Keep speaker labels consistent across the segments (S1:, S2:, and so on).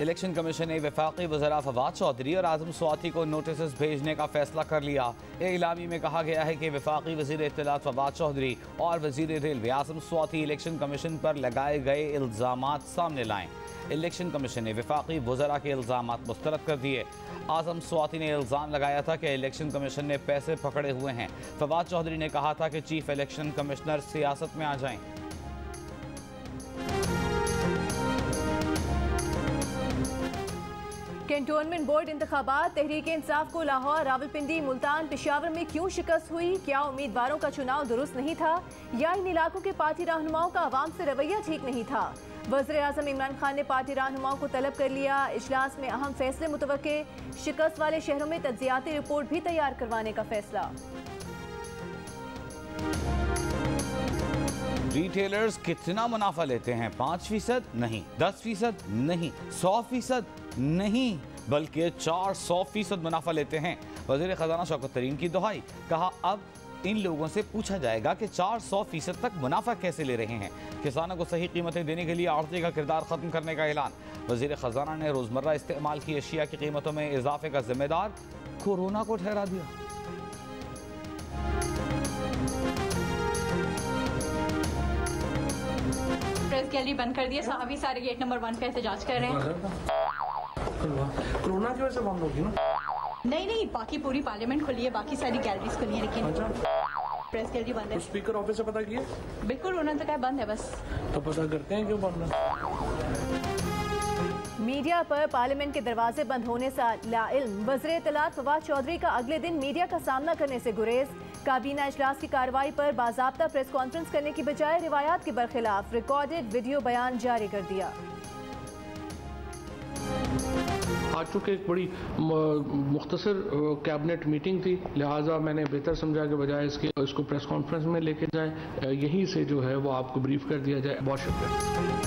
S1: Election commission ने वफाकी वजरा फवाद चौधरी और आज़म स्वाति को नोटिस भेजने का फैसला कर लिया। इलामी में कहा गया है कि वफाकी वज़ीर इतलात फवाद चौधरी और वज़ीर railway Azam Swati election commission पर लगाए गए इल्ज़ाम सामने लाएँ। इलेक्शन कमीशन ने वफाकी वजरा के इल्ज़ाम मुस्तरद कर दिए। आज़म स्वाति ने इल्ज़ाम लगाया था कि इलेक्शन कमीशन ने पैसे पकड़े हुए हैं। फवाद चौधरी ने कहा था कि चीफ इलेक्शन कमिश्नर सियासत में आ जाएँ।
S2: कैंटोनमेंट बोर्ड इंतबात तहरीक इंसाफ को लाहौर, रावलपिंडी, मुल्तान, पिशावर में क्यों शिकस्त हुई? क्या उम्मीदवारों का चुनाव दुरुस्त नहीं था? या इन इलाकों के पार्टी रहनुमाओं का आवाम से रवैया ठीक नहीं था? वजर अजम इमरान खान ने पार्टी रहनुमाओं को तलब कर लिया। इजलास में अहम फैसले मुतव शिकस्त वाले शहरों में तजियाती रिपोर्ट भी तैयार करवाने का फैसला।
S1: रिटेलर्स कितना मुनाफा लेते हैं? पाँच फ़ीसद नहीं, दस फ़ीसद नहीं, सौ फ़ीसद नहीं, बल्कि चार सौ फ़ीसद मुनाफा लेते हैं। वज़ीर खजाना शौकत तरीन की दुहाई, कहा, अब इन लोगों से पूछा जाएगा कि चार सौ फ़ीसद तक मुनाफा कैसे ले रहे हैं? किसानों को सही कीमतें देने के लिए आड़ती का किरदार ख़त्म करने का ऐलान। वज़ीर ख़जाना ने रोज़मर्रा इस्तेमाल की अशिया की कीमतों में इजाफे का जिम्मेदार कोरोना को ठहरा दिया।
S3: प्रेस गैलरी बंद कर दिया अभी सारे गेट नंबर वन पे एहतजाज कर रहे हैं।
S4: कोरोना की वजह से बंद होगी ना?
S3: नहीं नहीं बाकी पूरी पार्लियामेंट खुली है बाकी सारी गैलरीज खुली है लेकिन प्रेस गैलरी बंद है।
S4: स्पीकर ऑफ़िस से पता किया?
S3: बिल्कुल उन्होंने तो कहा बंद है बस।
S4: तो पता करते हैं क्यों बंद है?
S2: मीडिया पर पार्लियामेंट के दरवाजे बंद होने से लाइल्म वजर इतलात फवाद चौधरी का अगले दिन मीडिया का सामना करने से गुरेज। काबीना इजलास की कार्रवाई पर बाजाबता प्रेस कॉन्फ्रेंस करने की बजाय रिवायात के बरखिलाफ रिकॉर्डेड वीडियो बयान जारी कर दिया।
S4: आज चूँकि एक बड़ी मुख्तसर कैबिनेट मीटिंग थी लिहाजा मैंने बेहतर समझा के बजाय इसके इसको प्रेस कॉन्फ्रेंस में लेके जाए। यहीं से जो है वो आपको ब्रीफ कर दिया जाए। बहुत शुक्रिया।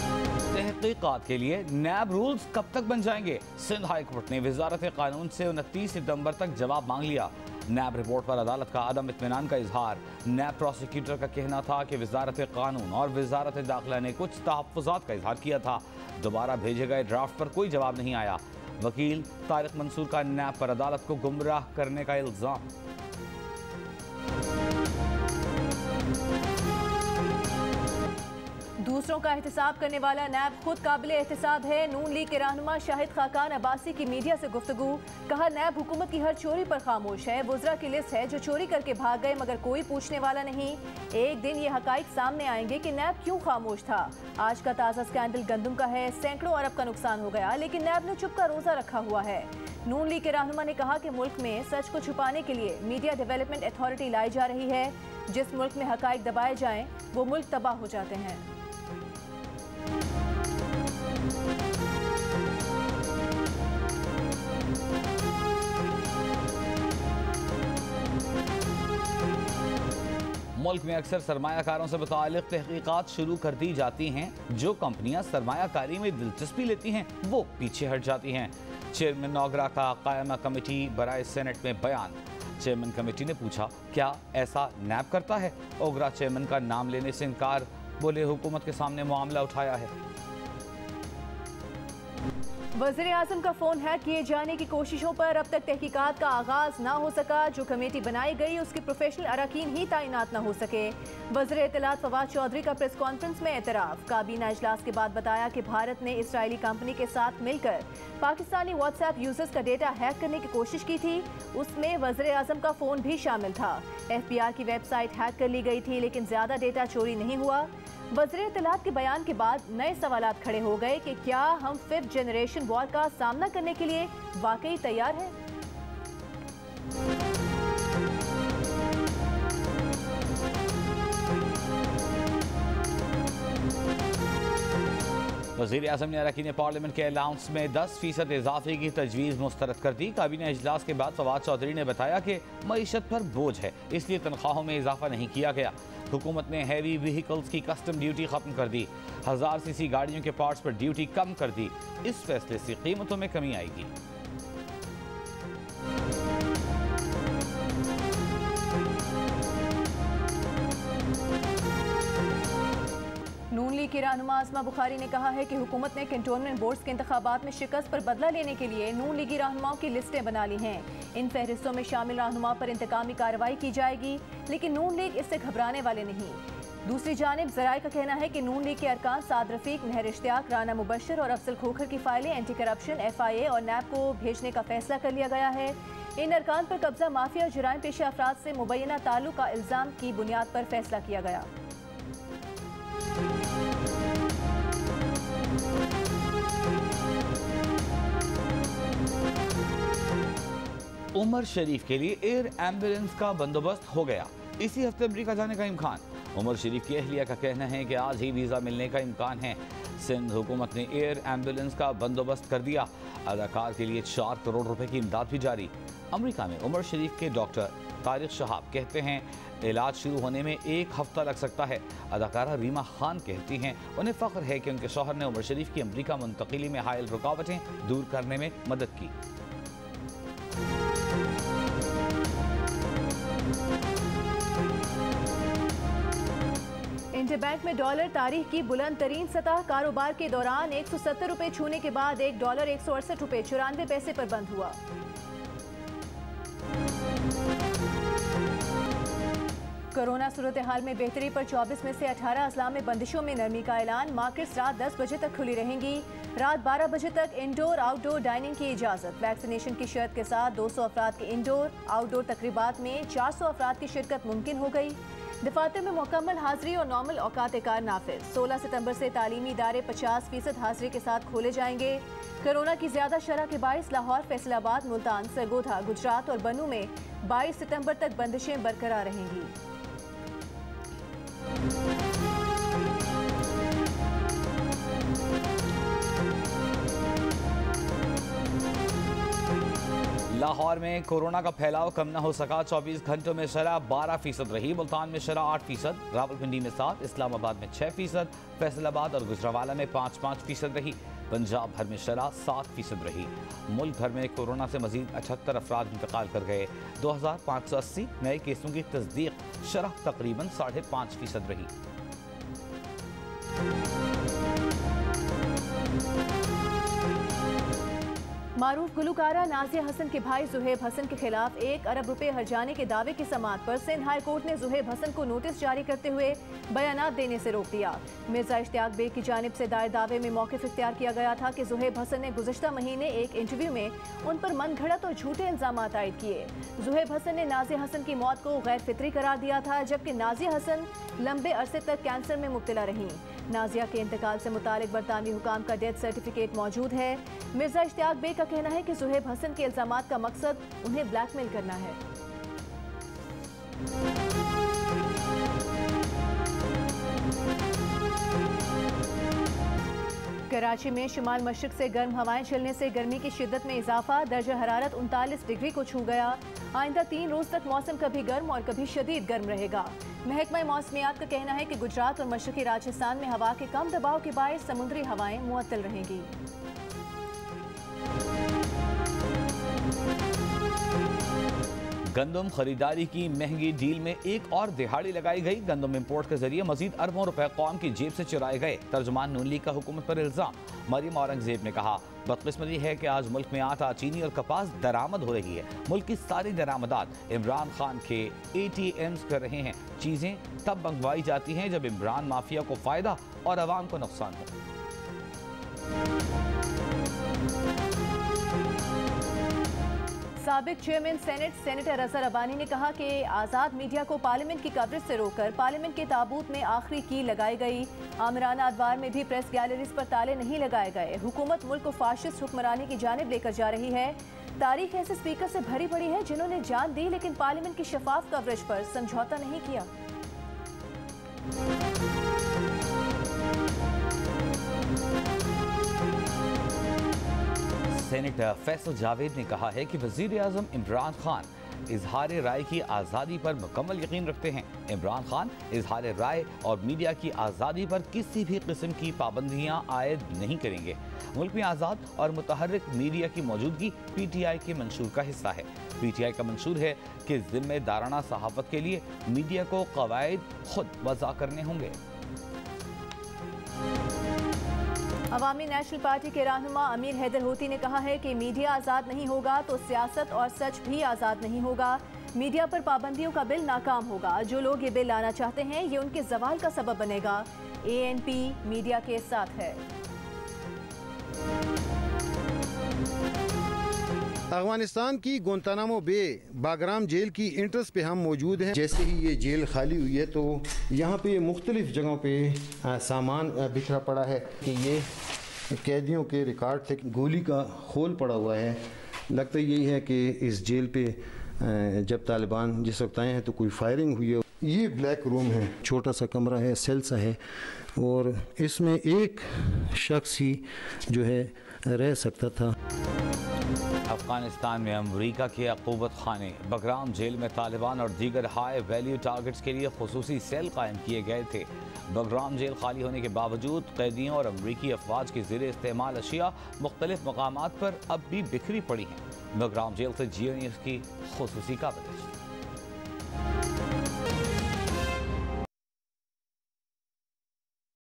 S1: तहकीकत के लिए नैब रूल्स कब तक बन जाएँगे? सिंध हाई कोर्ट ने वजारत कानून से उनतीस सितंबर तक जवाब मांग लिया। नैब रिपोर्ट पर अदालत का आदम इतमान का इजहार। नैब प्रोसिक्यूटर का कहना था कि वजारत कानून और वजारत दाखिला ने कुछ तहफ़ात का इजहार किया था। दोबारा भेजे गए ड्राफ्ट पर कोई जवाब नहीं आया। वकील तारक मंसूर का नैब पर अदालत को गुमराह करने का इल्ज़ाम।
S2: दूसरों का एहतसाब करने वाला नैब खुद काबिल एहतसाब है। नून लीग के रहनुमा शाहिद खाकान अब्बासी की मीडिया से गुफ्तगु। कहा, नैब हुकूमत की हर चोरी पर खामोश है। वजरा की लिस्ट है जो चोरी करके भाग गए, मगर कोई पूछने वाला नहीं। एक दिन ये हकाइक सामने आएँगे कि नैब क्यों खामोश था। आज का ताज़ा स्कैंडल गंदम का है। सैकड़ों अरब का नुकसान हो गया, लेकिन नैब ने चुप का रोज़ा रखा हुआ है। नून लीग के रहनुमा ने कहा कि मुल्क में सच को छुपाने के लिए मीडिया डेवलपमेंट अथॉरिटी लाई जा रही है। जिस मुल्क में हकाइक दबाए जाएँ, वो मुल्क तबाह हो जाते हैं।
S1: मुल्क में अक्सर सरमाकारों से मुतल तहकीक़ात शुरू कर दी जाती हैं। जो कंपनियाँ सरमाकारी में दिलचस्पी लेती हैं, वो पीछे हट जाती हैं। चेयरमैन नौगरा का कायमा कमेटी बरए सेनेट में बयान। चेयरमैन कमेटी ने पूछा, क्या ऐसा नैब करता है? ओगरा चेयरमैन का नाम लेने से इनकार, बोले, हुकूमत के सामने मामला उठाया है।
S2: वज़ीर अजम का फ़ोन हैक किए जाने की कोशिशों पर अब तक तहकीकात का आगाज़ ना हो सका। जो कमेटी बनाई गई, उसके प्रोफेशनल अरकान ही तैनात न हो सके। वजर इतलात फवाद चौधरी का प्रेस कॉन्फ्रेंस में एतराफ़। काबीना अजलास के बाद बताया कि भारत ने इसराइली कंपनी के साथ मिलकर पाकिस्तानी व्हाट्सएप यूज़र्स का डेटा हैक करने की कोशिश की थी। उसमें वजर अजम का फ़ोन भी शामिल था। एफ़ पी आर की वेबसाइट हैक कर ली गई थी, लेकिन ज़्यादा डेटा चोरी नहीं हुआ। वजरे इतलात के बयान के बाद नए सवाल खड़े हो गए कि क्या हम फिफ्थ जनरेशन वॉर का सामना करने के लिए वाकई तैयार हैं?
S1: वजी अजम ने अरकान पार्लियामेंट के अलाउंस में दस फ़ीसद इजाफे की तजवीज़ मुस्तरद कर दी। काबीना अजलास के बाद फवाद चौधरी ने बताया कि मीशत पर बोझ है, इसलिए तनख्वाहों में इजाफा नहीं किया गया। हुकूमत ने हैवी व्हीकल्स की कस्टम ड्यूटी खत्म कर दी। हज़ार सीसी गाड़ियों के पार्ट्स पर ड्यूटी कम कर दी। इस फैसले से कीमतों में कमी आएगी।
S2: की रहनुमा आजमा बुखारी ने कहा है कि हुकूमत ने कंटोनमेंट बोर्ड्स के इंतबात में शिकस्त पर बदला लेने के लिए नून लीगी रहनुमाओं की लिस्टें बना ली हैं इन फहरिस्तों में शामिल रहनुमा पर इंतकामी कार्रवाई की जाएगी लेकिन नून लीग इससे घबराने वाले नहीं दूसरी जानब जराये का कहना है कि नून लीग के अरकान साद रफीक महर इश्तियाक राना मुबशर और अफसल खोखर की फाइलें anti corruption F I A और नैब को भेजने का फैसला कर लिया गया है इन अरकान पर कब्जा माफिया और जराइम पेशा अफराद से मुबैना ताल्लुक का इल्ज़ाम की बुनियाद पर फैसला किया गया
S1: उमर शरीफ के लिए एयर एंबुलेंस का बंदोबस्त हो गया। इसी हफ़्ते अमरीका जाने का इम्कान। उमर शरीफ की अहलिया का कहना है कि आज ही वीज़ा मिलने का इम्कान है। सिंध हुकूमत ने एयर एंबुलेंस का बंदोबस्त कर दिया। अदाकार के लिए चार करोड़ रुपए की इमदाद भी जारी। अमरीका में उमर शरीफ के डॉक्टर तारिक शहाब कहते हैं, इलाज शुरू होने में एक हफ़्ता लग सकता है। अदाकारा रीमा खान कहती हैं, उन्हें फ़ख्र है कि उनके शोहर ने उमर शरीफ की अमरीका मुंतकली में हायल रुकावटें दूर करने में मदद की।
S2: बैंक में डॉलर तारीख की बुलंद तरीन सतह कारोबार के दौरान एक सौ सत्तर रुपये छूने के बाद एक डॉलर एक सौ अड़सठ रुपये चौरानवे पैसे पर बंद हुआ। कोरोना सूरत हाल में बेहतरी पर 24 में से 18 अजला में बंदिशों में नरमी का ऐलान। मार्केट्स रात 10 बजे तक खुली रहेंगी। रात 12 बजे तक इंडोर आउटडोर डाइनिंग की इजाज़त। वैक्सीनेशन की शर्त के साथ 200 अफराद के इंडोर आउटडोर तकरीबात में 400 अफराद की शिरकत मुमकिन हो गई। दफातर में मुकम्मल हाजिरी और नॉर्मल औकात कार नाफिज सोलह सितंबर से तालीमी इदारे 50 फ़ीसद हाजिरी के साथ खोले जाएँगे। कोरोना की ज़्यादा शरह के बायस लाहौर, फैसलाबाद, मुल्तान, सरगोधा, गुजरात और बनू में बाईस सितंबर तक बंदिशें बरकरार रहेंगी।
S1: लाहौर में कोरोना का फैलाव कम न हो सका। 24 घंटों में शराह 12 फ़ीसद रही। मुल्तान में शराह 8 फ़ीसद, रावलपिंडी में सात, इस्लामाबाद में 6 फ़ीसद, फैसलाबाद और गुजरावाला में पाँच पाँच फ़ीसद रही। पंजाब भर में शराह सात फ़ीसद रही। मुल्क भर में कोरोना से मजीद अठहत्तर अफराद इंतकाल कर गए। दो हज़ार पाँच सौ अस्सी नए केसों की तस्दीक। शरह तकरीबन साढ़े पाँच फ़ीसद रही।
S2: मारूफ गुलकारा नाजिया हसन के भाई जुहेब हसन के खिलाफ एक अरब रुपए हरजाने के दावे की समात पर सिंध हाई कोर्ट ने जुहेब हसन को नोटिस जारी करते हुए बयान देने से रोक दिया। मिर्ज़ा इश्तियाक बेग की जानब से दायर दावे में मौकफ इख्तियार किया गया था कि जुहेब हसन ने गुजशत महीने एक इंटरव्यू में उन पर मन घड़त और झूठे इल्ज़ाम आयद किए। जुहेब हसन ने नाजिया हसन की मौत को गैर फितरी करार दिया था, जबकि नाजिया हसन लंबे अरसे तक कैंसर में मुबतला रहीं। नाजिया के इंतकाल से मुतालिक बरतानवी हुकाम का डेथ सर्टिफिकेट मौजूद है। मिर्ज़ा इश्तियाक बेग का कहना है कि सुहेब हसन के इल्ज़ाम का मकसद उन्हें ब्लैकमेल करना है। कराची में शुमाल मशरक से गर्म हवाएँ चलने से गर्मी की शिद्दत में इजाफा, दर्ज हरारत उनतालीस डिग्री को छू गया। आइंदा तीन रोज तक मौसम कभी गर्म और कभी शदीद गर्म रहेगा। महकमा मौसमियात का कहना है कि गुजरात और मशरकी राजस्थान में हवा के कम दबाव के बायस समुद्री हवाएँ मुअत्तल रहेंगी।
S1: गंदम खरीदारी की महँगी डील में एक और दिहाड़ी लगाई गई। गंदम इम्पोर्ट के ज़रिए मजीद अरबों रुपए कौम की जेब से चुराए गए। तर्जमान नून लीग का हुकूमत पर इल्ज़ाम। मरियम औरंगज़ेब ने कहा, बदकस्मती है कि आज मुल्क में आटा, चीनी और कपास दरामद हो रही है। मुल्क की सारी दरामदात इमरान खान के ए टी एम्स कर रहे हैं। चीज़ें तब मंगवाई जाती हैं जब इमरान माफिया को फ़ायदा और आवाम को नुकसान हो।
S2: सबक chairman, senate senator Azhar Abbani ने कहा कि आज़ाद मीडिया को पार्लियामेंट की कवरेज से रोककर पार्लियामेंट के ताबूत में आखिरी की लगाई गई। आमराना अदवार में भी प्रेस गैलरीज पर ताले नहीं लगाए गए। हुकूमत मुल्क को फाशिस्ट हुक्मरानी की जानब लेकर जा रही है। तारीख ऐसे स्पीकर से भरी पड़ी है जिन्होंने जान दी, लेकिन पार्लियामेंट की शफाफ कवरेज पर समझौता नहीं किया।
S1: सेनेटर फैसल जावेद ने कहा है कि वज़ीर अजम इमरान खान इजहार राय की आज़ादी पर मुकम्मल यकीन रखते हैं। इमरान खान इजहार राय और मीडिया की आज़ादी पर किसी भी किस्म की पाबंदियाँ आयद नहीं करेंगे। मुल्क में आज़ाद और मुतहरक मीडिया की मौजूदगी पी टी आई के मंशूर का हिस्सा है। पी टी आई का मंशूर है कि जिम्मेदाराना सहाफ़त के लिए मीडिया को कवायद खुद वजह करने होंगे।
S2: अवामी नेशनल पार्टी के रहनुमा अमीर हैदर होती ने कहा है कि मीडिया आज़ाद नहीं होगा तो सियासत और सच भी आज़ाद नहीं होगा। मीडिया पर पाबंदियों का बिल नाकाम होगा। जो लोग ये बिल लाना चाहते हैं, ये उनके जवाल का सबब बनेगा। एएनपी मीडिया के साथ है।
S5: अफ़गानिस्तान की गोंतानामो बे बागराम जेल की इंट्रेंस पे हम मौजूद हैं। जैसे ही ये जेल खाली हुई है तो यहाँ पे मुख्तलिफ़ जगहों पे सामान बिखरा पड़ा है कि ये कैदियों के रिकॉर्ड थे, गोली का खोल पड़ा हुआ है। लगता यही है कि इस जेल पे जब तालिबान जिस वक्त आए हैं तो कोई फायरिंग हुई है। ये ब्लैक रूम है, छोटा सा कमरा है, सेल सा है और इसमें एक शख्स ही जो है, रह सकता था।
S1: अफ़गानिस्तान में अमरीका के अकूबत खाने। बगराम जेल में तालिबान और दीगर हाई वैल्यू टारगेट्स के लिए खसूसी सेल कायम किए गए थे। बगराम जेल खाली होने के बावजूद कैदियों और अमरीकी अफवाज के जेर इस्तेमाल अशिया मुख्तलिफ़ मकाम पर अब भी बिखरी पड़ी हैं। बगराम जेल से जियो न्यूज़ की खसूसी का